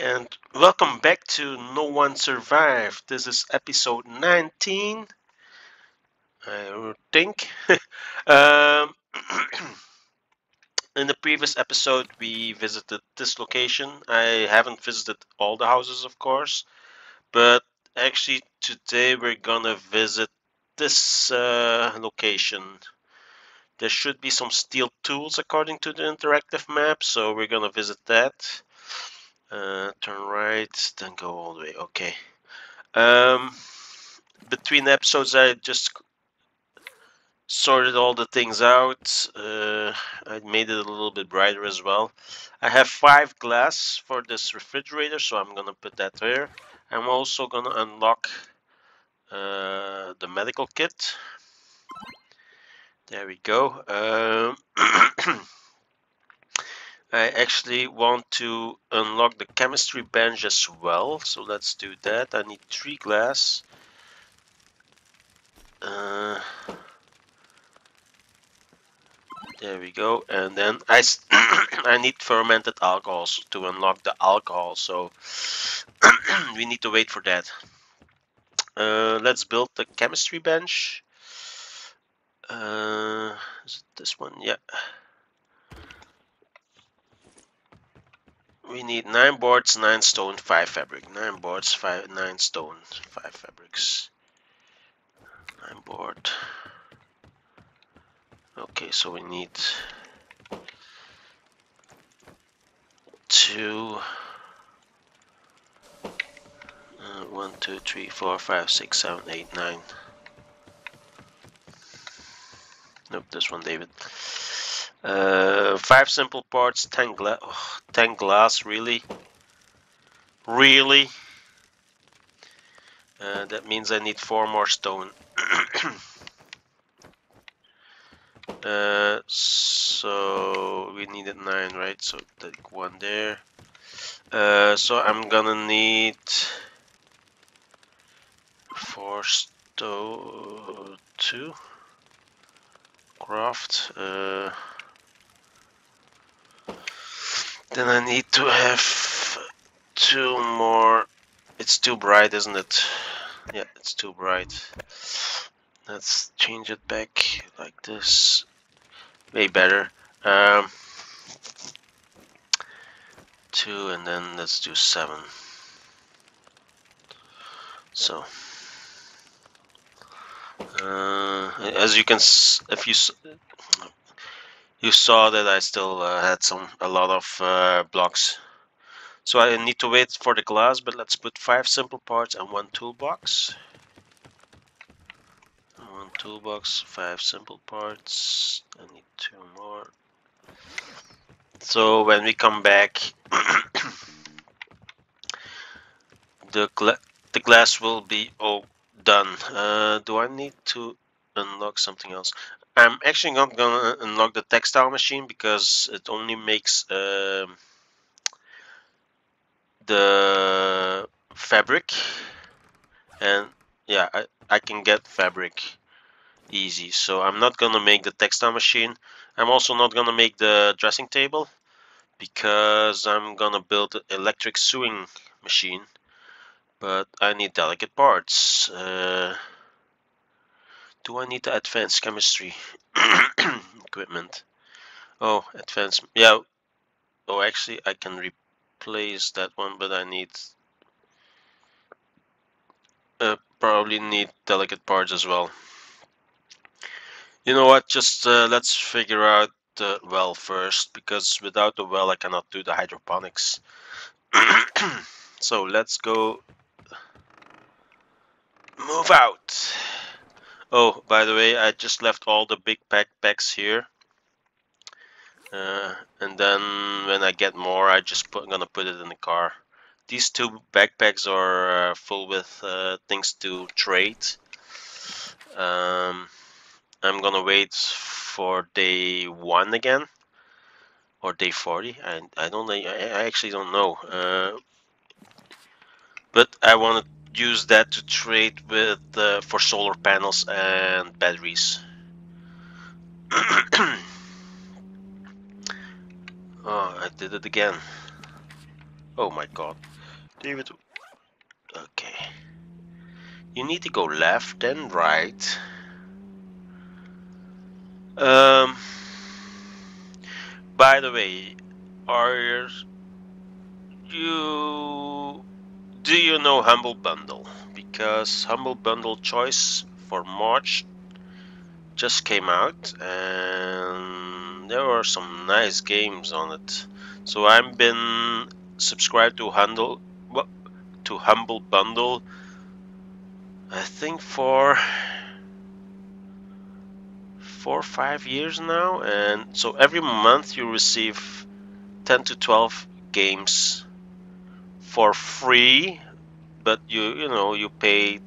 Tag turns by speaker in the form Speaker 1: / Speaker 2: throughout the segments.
Speaker 1: and welcome back to No One Survived. This is episode 19, I think. um, in the previous episode, we visited this location. I haven't visited all the houses, of course, but actually, today we're gonna visit this uh, location. There should be some steel tools according to the interactive map, so we're gonna visit that. Uh, turn right, then go all the way. Okay. Um, between episodes, I just sorted all the things out. Uh, I made it a little bit brighter as well. I have five glass for this refrigerator, so I'm gonna put that there. I'm also gonna unlock uh, the medical kit. There we go. Um, I actually want to unlock the chemistry bench as well, so let's do that. I need three glass. Uh, there we go, and then I, I need fermented alcohols to unlock the alcohol, so we need to wait for that. Uh, let's build the chemistry bench. Uh, is it this one? Yeah. We need nine boards, nine stone, five fabric. Nine boards, five, nine stone, five fabrics. Nine board. Okay, so we need two. Uh, one, two, three, four, five, six, seven, eight, nine. Nope, this one, David. Uh, five simple parts, 10, gla 10 glass, really? Really? Uh, that means I need four more stone. uh, so we needed nine, right? So take one there. Uh, so I'm gonna need four stone, two craft. Uh, then I need to have two more. It's too bright, isn't it? Yeah, it's too bright. Let's change it back like this. Way better. Um, two and then let's do seven. So, uh, as you can, if you you saw that I still uh, had some a lot of uh, blocks. So I need to wait for the glass, but let's put five simple parts and one toolbox. One toolbox, five simple parts. I need two more. So when we come back, the gla the glass will be all done. Uh, do I need to unlock something else? I'm actually not gonna unlock the textile machine because it only makes um, the fabric. And yeah I, I can get fabric easy. So I'm not gonna make the textile machine. I'm also not gonna make the dressing table because I'm gonna build an electric sewing machine. But I need delicate parts. Uh, do I need the advanced chemistry equipment? Oh, advanced, yeah. Oh, actually, I can replace that one, but I need, uh, probably need delicate parts as well. You know what, just uh, let's figure out the well first, because without the well I cannot do the hydroponics. so let's go move out. Oh, by the way, I just left all the big backpacks here. Uh, and then when I get more, I just put, gonna put it in the car. These two backpacks are uh, full with uh, things to trade. Um, I'm gonna wait for day one again, or day 40. I I don't I, I actually don't know. Uh, but I want to use that to trade with uh, for solar panels and batteries. oh, I did it again. Oh my god. David. Okay. You need to go left and right. Um. By the way, are you do you know Humble Bundle? Because Humble Bundle Choice for March just came out and there are some nice games on it. So I've been subscribed to Humble to Humble Bundle I think for four or five years now and so every month you receive 10 to 12 games for free but you you know you paid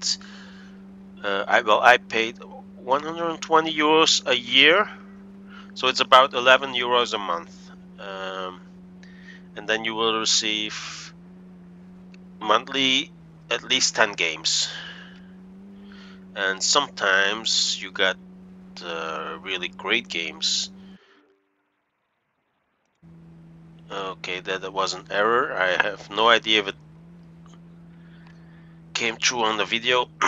Speaker 1: uh, I well I paid 120 euros a year so it's about 11 euros a month um, and then you will receive monthly at least 10 games and sometimes you got uh, really great games. Okay, that, was an error. I have no idea if it came true on the video.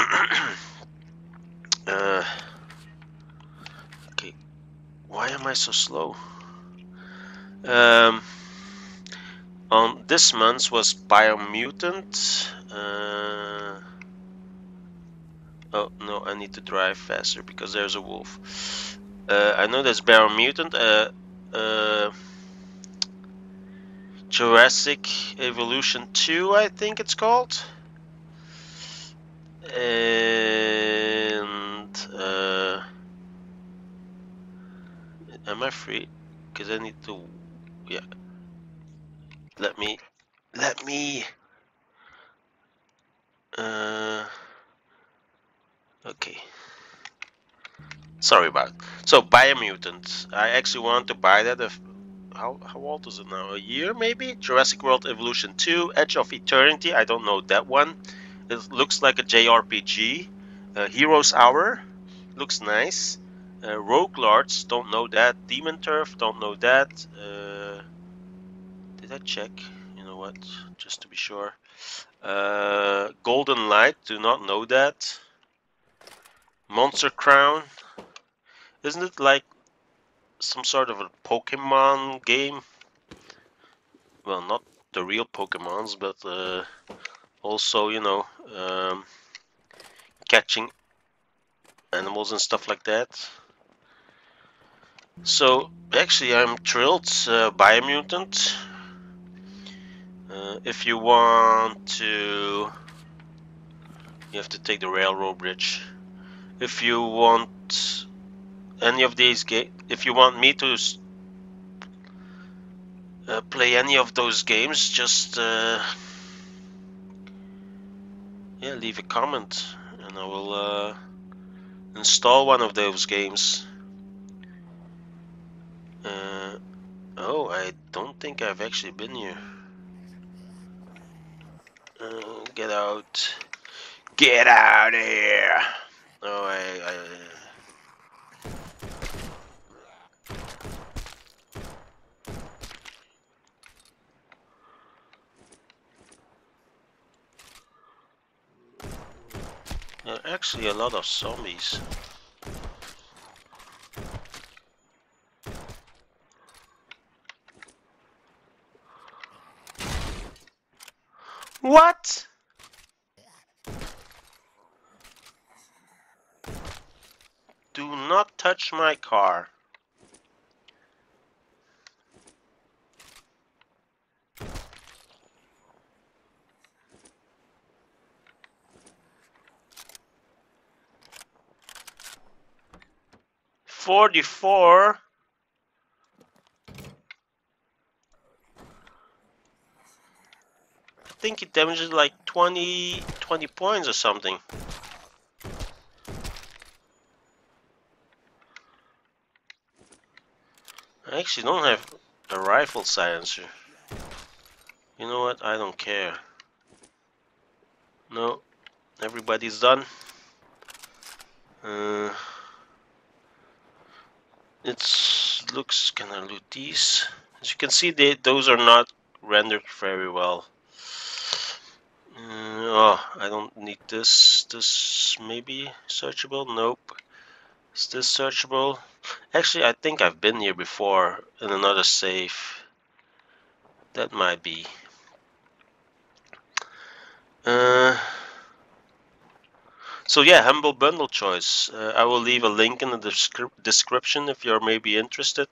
Speaker 1: uh, okay, why am I so slow? Um, on this month was Biomutant. Uh, Oh, no, I need to drive faster because there's a wolf. Uh, I know there's Biomutant. Uh, uh, Jurassic Evolution 2, I think it's called. And... Uh, am I free? Because I need to... Yeah. Let me... Let me... Uh... Okay. Sorry about it. So, Biomutant. I actually want to buy that. If, how, how old is it now? A year, maybe? Jurassic World Evolution 2, Edge of Eternity. I don't know that one. It looks like a JRPG. Uh, Heroes Hour. Looks nice. Uh, Rogue Lords. Don't know that. Demon Turf. Don't know that. Uh, did I check? You know what? Just to be sure. Uh, Golden Light. Do not know that. Monster Crown. Isn't it like some sort of a Pokemon game? Well, not the real Pokemons, but uh, also, you know, um, catching animals and stuff like that. So, actually, I'm thrilled. Uh, Biomutant. Uh, if you want to... You have to take the railroad bridge if you want any of these games, if you want me to uh, play any of those games, just uh, yeah, leave a comment and I will uh, install one of those games. Uh, oh, I don't think I've actually been here. Uh, get out. Get out of here! No, I, I There are actually a lot of zombies. What? Do not touch my car. Forty-four. I think it damages like 20, 20 points or something. I actually don't have a rifle silencer. You know what? I don't care. No, everybody's done. Uh, it looks kind of these. As you can see, they, those are not rendered very well. oh, I don't need this. This maybe searchable? Nope. Is this searchable? Actually, I think I've been here before in another save. That might be. Uh, so yeah, Humble Bundle choice. Uh, I will leave a link in the descri description if you're maybe interested.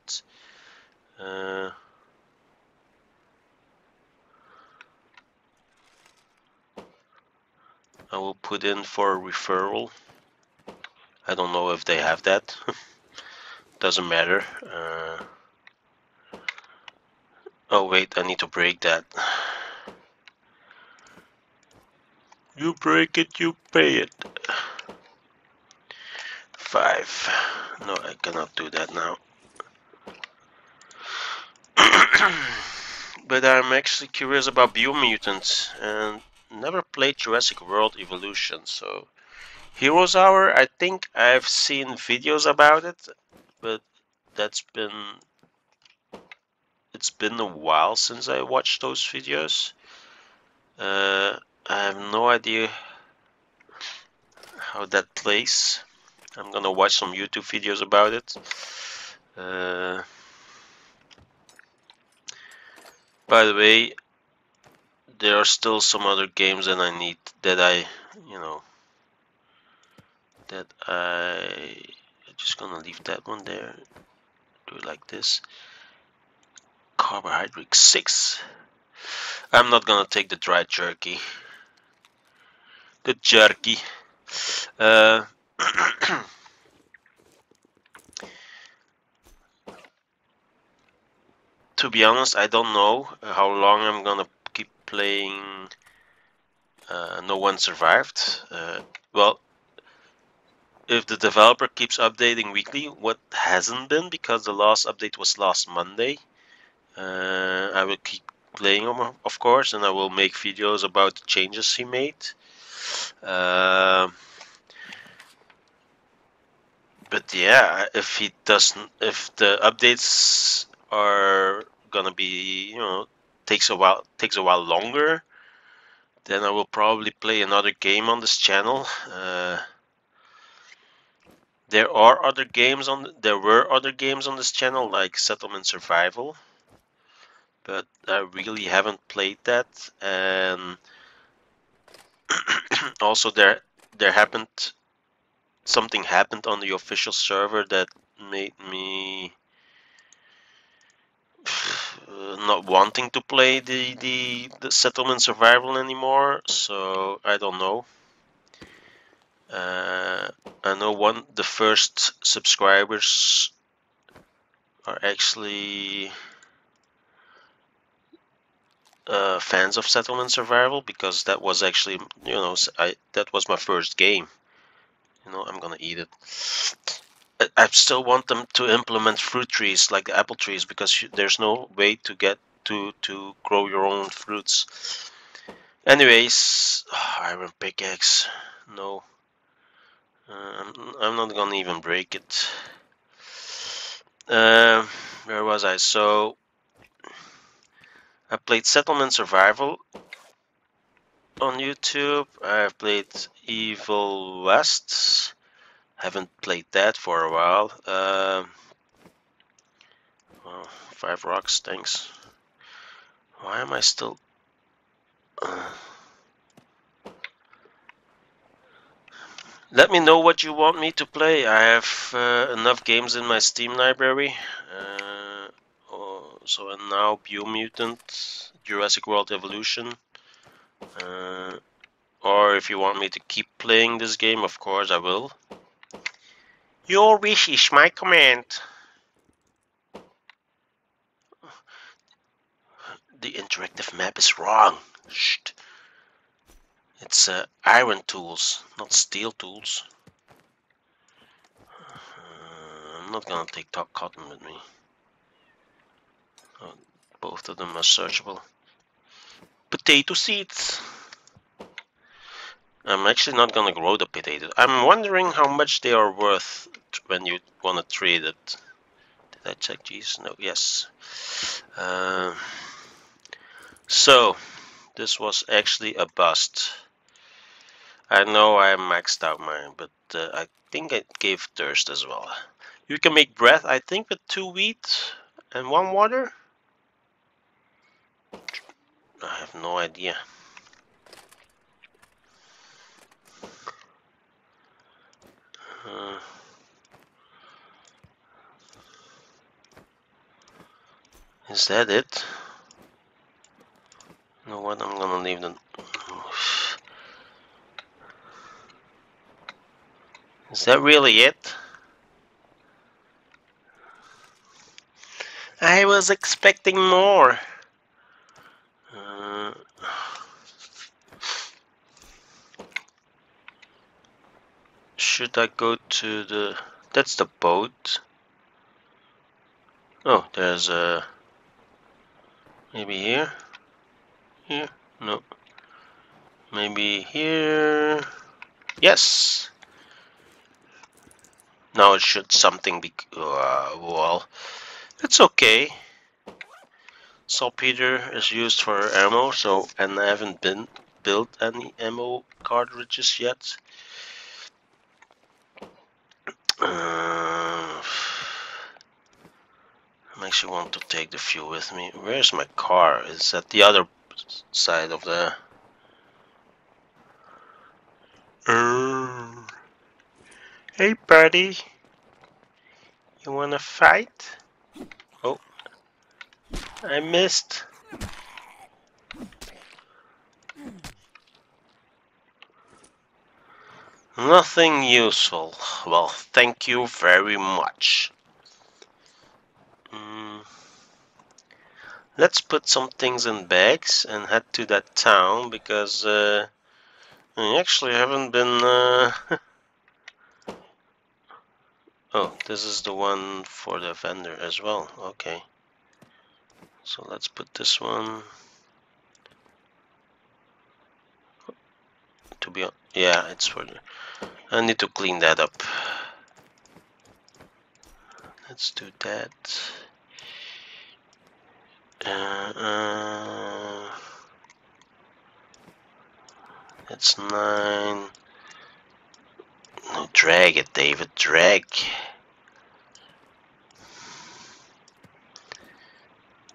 Speaker 1: Uh, I will put in for a referral. I don't know if they have that. Doesn't matter. Uh, oh wait, I need to break that. You break it, you pay it. Five. No, I cannot do that now. but I'm actually curious about Biomutant and never played Jurassic World Evolution, so Heroes Hour, I think I've seen videos about it, but that's been it's been a while since I watched those videos. Uh, I have no idea how that plays. I'm gonna watch some YouTube videos about it. Uh, by the way, there are still some other games that I need that I, you know, that I I'm just gonna leave that one there. Do it like this. Carbohydrate six. I'm not gonna take the dried jerky the jerky. Uh, to be honest, I don't know how long I'm gonna keep playing uh, No One Survived. Uh, well, if the developer keeps updating weekly, what hasn't been because the last update was last Monday, uh, I will keep playing of course, and I will make videos about the changes he made. Uh, but yeah, if he doesn't, if the updates are gonna be, you know, takes a while, takes a while longer, then I will probably play another game on this channel. Uh, there are other games on, there were other games on this channel like Settlement Survival, but I really haven't played that, and also there there happened something happened on the official server that made me not wanting to play the, the, the settlement survival anymore so I don't know uh, I know one the first subscribers are actually uh, fans of Settlement Survival because that was actually, you know, I that was my first game. You know, I'm gonna eat it. I, still want them to implement fruit trees like the apple trees because there's no way to get to to grow your own fruits. Anyways, iron pickaxe. No, uh, I'm, I'm not gonna even break it. Uh, where was I? So I played Settlement Survival on YouTube. I've played Evil West. Haven't played that for a while. Uh, well, five rocks, thanks. Why am I still... Uh, let me know what you want me to play. I have uh, enough games in my Steam library. Uh, so and now Biomutant, Jurassic World Evolution. Uh, or if you want me to keep playing this game, of course I will. Your wish is my command. The interactive map is wrong. Shh. It's uh, iron tools, not steel tools. Uh, I'm not gonna take top cotton with me. Both of them are searchable. Potato seeds. I'm actually not gonna grow the potatoes. I'm wondering how much they are worth when you want to trade it. Did I check these? No, yes. Uh, so, this was actually a bust. I know I maxed out mine, but uh, I think I gave thirst as well. You can make breath, I think, with two wheat and one water. I have no idea. Uh, is that it? You know what? I'm gonna leave the. Is that really it? I was expecting more. Should I go to the... That's the boat. Oh, there's a... Maybe here? Here? No. Maybe here? Yes! Now it should something be... Uh, well, it's okay. Saltpeter is used for ammo, so and I haven't been built any ammo cartridges yet. Uh, I actually want to take the fuel with me. Where's my car? It's at the other side of the... Uh, hey buddy, you wanna fight? I missed. Nothing useful. Well, thank you very much. Mm. Let's put some things in bags and head to that town because uh, I actually haven't been... Uh... oh, this is the one for the vendor as well. Okay. So let's put this one... To be on, yeah, it's for. I need to clean that up. Let's do that. Uh, uh, nine. No, drag it, David. Drag.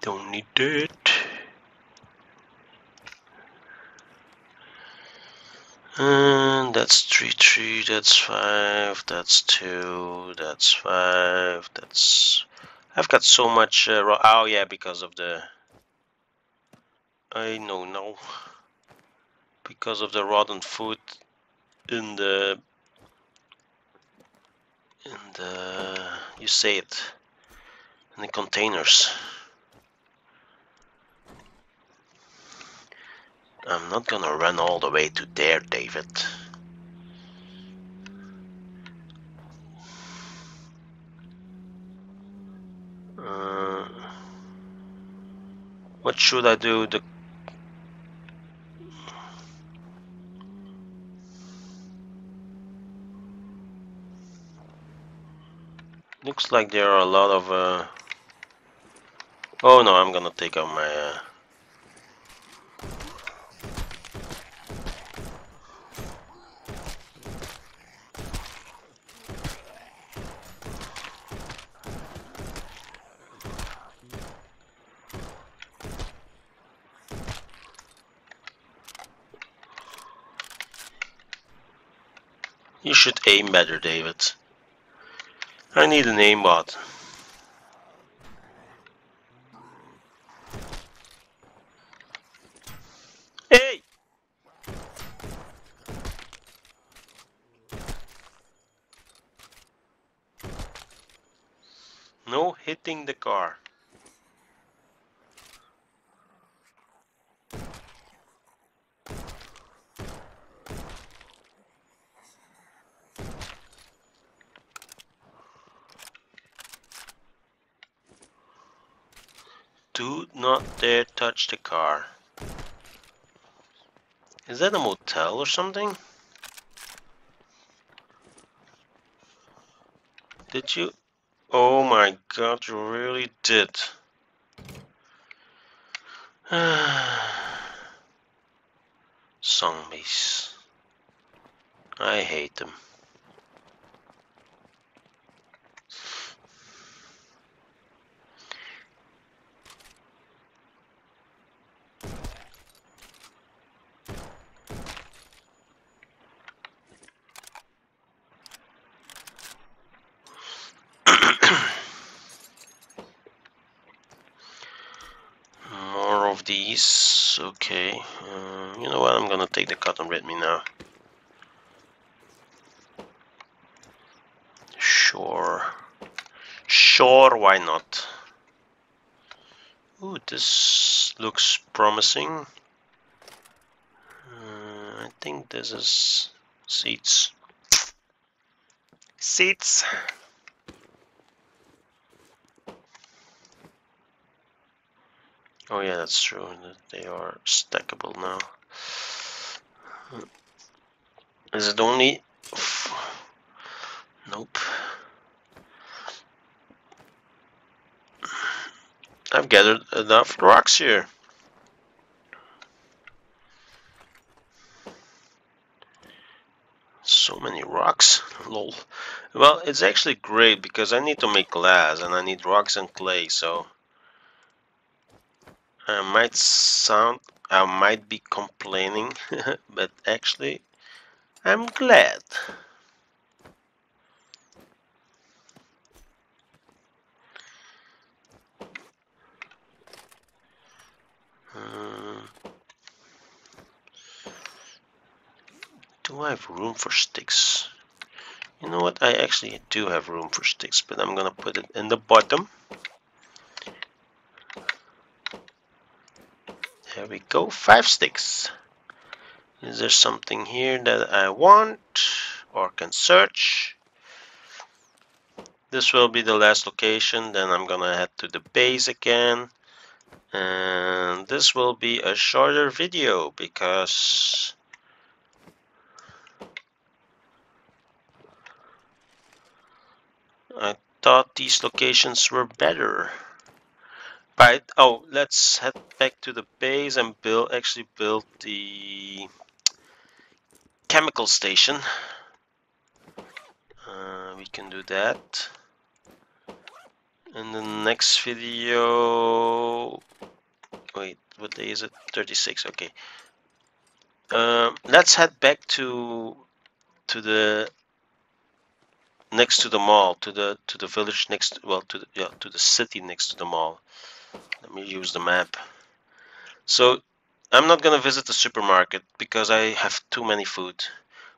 Speaker 1: Don't need that. And that's 3, 3, that's 5, that's 2, that's 5, that's... I've got so much... Uh, oh yeah, because of the... I know now. Because of the rotten food in the... In the... You say it. In the containers. I'm not gonna run all the way to there, David. Uh, what should I do? The Looks like there are a lot of... Uh... Oh no, I'm gonna take out my... Uh... You should aim better, David. I need an aimbot. Hey! No hitting the car. Do not dare touch the car. Is that a motel or something? Did you? Oh my god, you really did. Zombies. I hate them. More of these. Okay. Uh, you know what? I'm take with me now. Sure. Sure, why not? Ooh, this looks promising. Uh, I think this is seats. Seats. Oh yeah, that's true. They are stackable now. Is it only... Nope. I've gathered enough rocks here. So many rocks, lol. Well, it's actually great because I need to make glass and I need rocks and clay, so... I might sound, I might be complaining, but actually, I'm glad. Uh, do I have room for sticks? You know what, I actually do have room for sticks, but I'm gonna put it in the bottom. We go, five sticks. Is there something here that I want or can search? This will be the last location, then I'm gonna head to the base again. And this will be a shorter video because I thought these locations were better. Right. Oh, let's head back to the base and build. Actually, build the chemical station. Uh, we can do that. In the next video. Wait, what day is it? 36. Okay. Um, let's head back to to the next to the mall, to the to the village next. Well, to the yeah, to the city next to the mall. Let me use the map. So I'm not gonna visit the supermarket because I have too many food.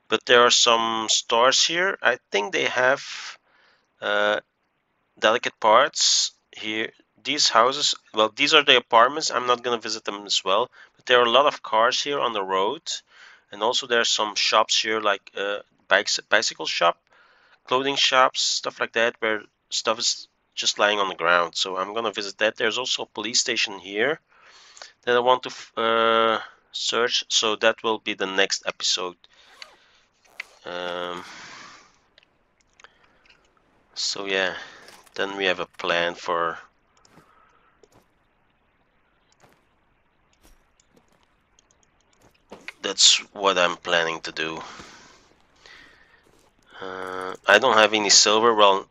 Speaker 1: But there are some stores here. I think they have uh, delicate parts here. These houses, well, these are the apartments. I'm not gonna visit them as well. But there are a lot of cars here on the road, and also there are some shops here, like uh, bikes, bicycle shop, clothing shops, stuff like that, where stuff is just lying on the ground. So I'm gonna visit that. There's also a police station here that I want to uh, search. So that will be the next episode. Um, so yeah, then we have a plan for that's what I'm planning to do. Uh, I don't have any silver. Well,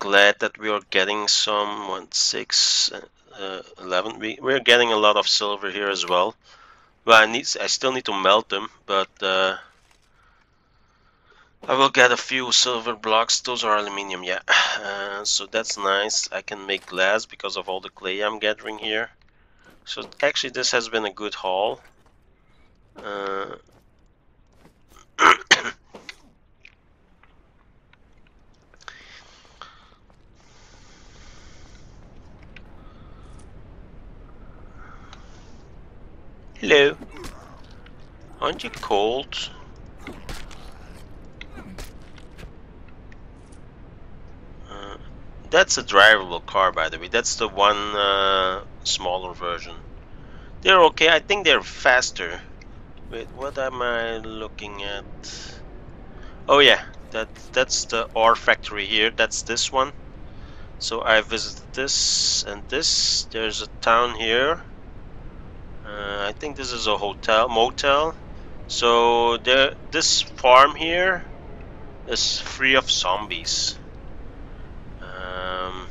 Speaker 1: glad that we are getting some 1, 6, uh, 11. We, we're getting a lot of silver here as well. Well, I need I still need to melt them, but uh, I will get a few silver blocks. Those are aluminium, yeah. Uh, so that's nice. I can make glass because of all the clay I'm gathering here. So actually this has been a good haul. Uh, Hello. Aren't you cold? Uh, that's a drivable car, by the way. That's the one uh, smaller version. They're okay. I think they're faster. Wait, what am I looking at? Oh yeah, that that's the ore factory here. That's this one. So I visited this and this. There's a town here Uh, I think this is a hotel, motel. So there, this farm here is free of zombies. Um,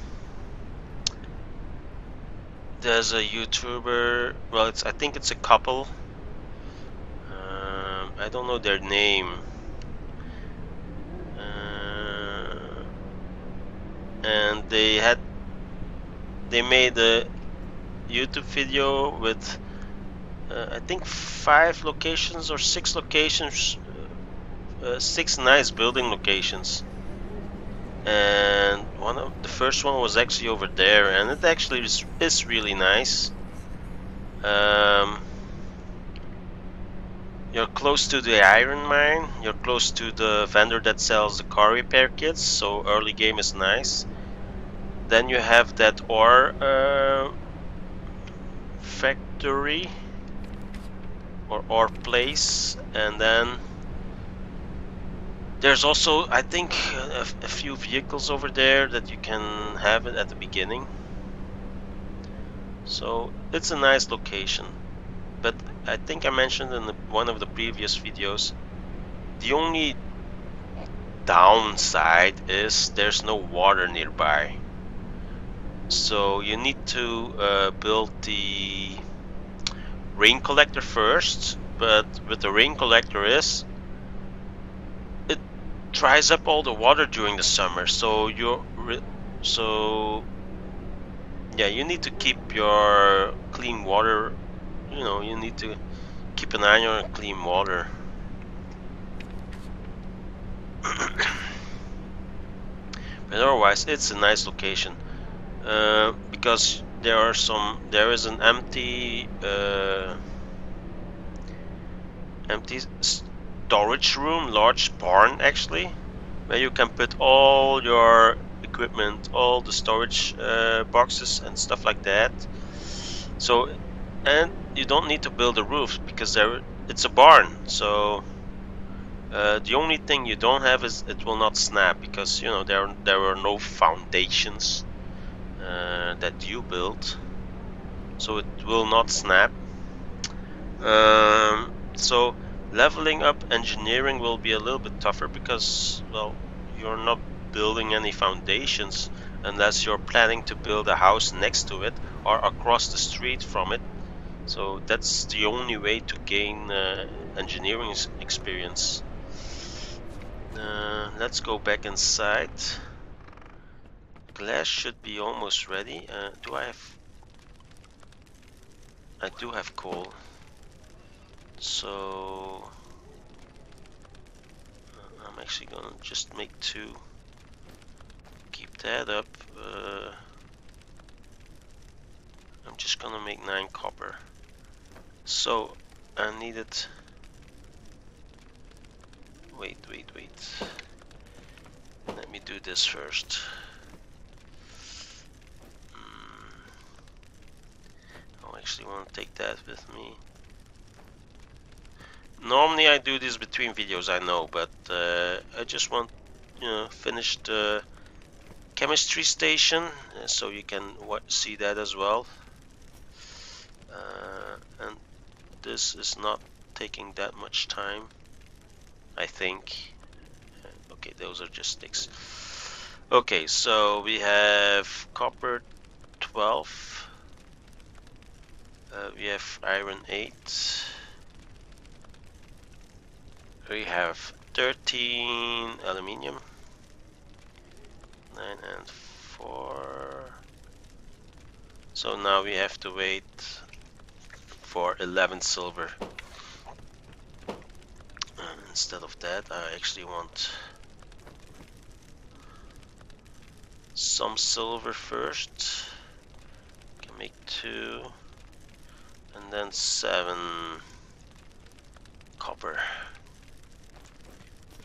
Speaker 1: there's a YouTuber. Well, it's I think it's a couple. Um, I don't know their name. Uh, and they had they made a YouTube video with uh, I think five locations or six locations, uh, six nice building locations. And one of the first one was actually over there, and it actually is, is really nice. Um, you're close to the iron mine. You're close to the vendor that sells the car repair kits, so early game is nice. Then you have that ore uh, factory or ore place, and then there's also, I think, a, a, few vehicles over there that you can have it at the beginning. So it's a nice location. But I think I mentioned in the, one of the previous videos, the only downside is there's no water nearby. So you need to uh, build the rain collector first, but with the rain collector is it dries up all the water during the summer. So you're so yeah you need to keep your clean water you know you need to keep an eye on clean water. But otherwise it's a nice location uh, because there are some there is an empty uh, empty storage room, large barn actually, where you can put all your equipment, all the storage uh, boxes and stuff like that. So, and you don't need to build a roof because there it's a barn. So uh, the only thing you don't have is it will not snap because you know there there are no foundations uh, that you built, so it will not snap. Um, so Leveling up engineering will be a little bit tougher because, well, you're not building any foundations unless you're planning to build a house next to it or across the street from it. So that's the only way to gain uh, engineering experience. Uh, let's go back inside. Glass should be almost ready. Uh, do I have... I do have coal. So I'm actually gonna just make two. Keep that up. Uh, I'm just gonna make nine copper. So I needed. Wait, wait, wait. Let me do this first. Mm. I actually want to take that with me. Normally I do this between videos, I know, but uh, I just want, you know, finish the chemistry station, uh, so you can see that as well. Uh, and this is not taking that much time, I think. Uh, okay, those are just sticks. Okay, so we have copper 12. Uh, we have iron 8 we have 13 aluminium. 9 and 4 so now we have to wait for 11 silver. And instead of that I actually want some silver first. Can make two and then seven copper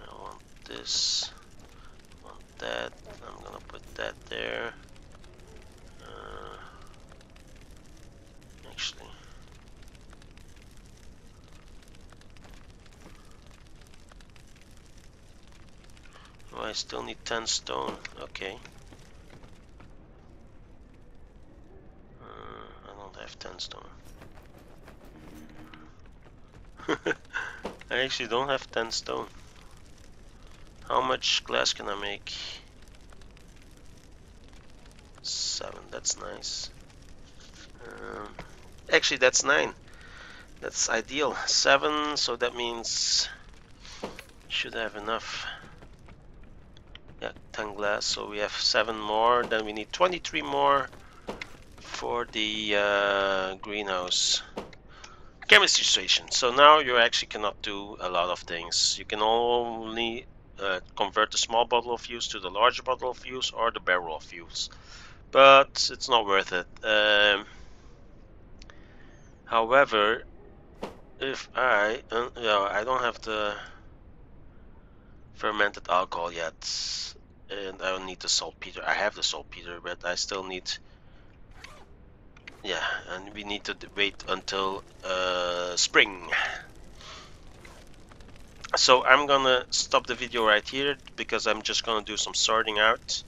Speaker 1: I want this, want that, I'm gonna put that there. Uh, actually, oh, I still need 10 stone, okay. Uh, I don't have 10 stone. I actually don't have 10 stone. How much glass can I make? 7, that's nice. Um, actually, that's 9. That's ideal. 7, so that means should have enough. Yeah, 10 glass, so we have 7 more. Then we need 23 more for the uh, greenhouse chemistry station. So now you actually cannot do a lot of things. You can only uh, convert the small bottle of fuse to the larger bottle of fuse or the barrel of fuse. But it's not worth it. Um, however, if I, uh, I don't have the fermented alcohol yet, and I don't need the saltpeter. I have the saltpeter, but I still need yeah, and we need to wait until uh, spring. So I'm gonna stop the video right here because I'm just gonna do some sorting out.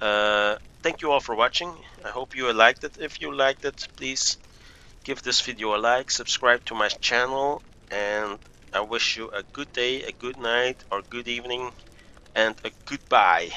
Speaker 1: Uh, thank you all for watching. I hope you liked it. If you liked it, please give this video a like, subscribe to my channel, and I wish you a good day, a good night, or good evening, and a goodbye.